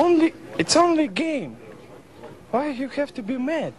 Only, it's only game. Why you have to be mad?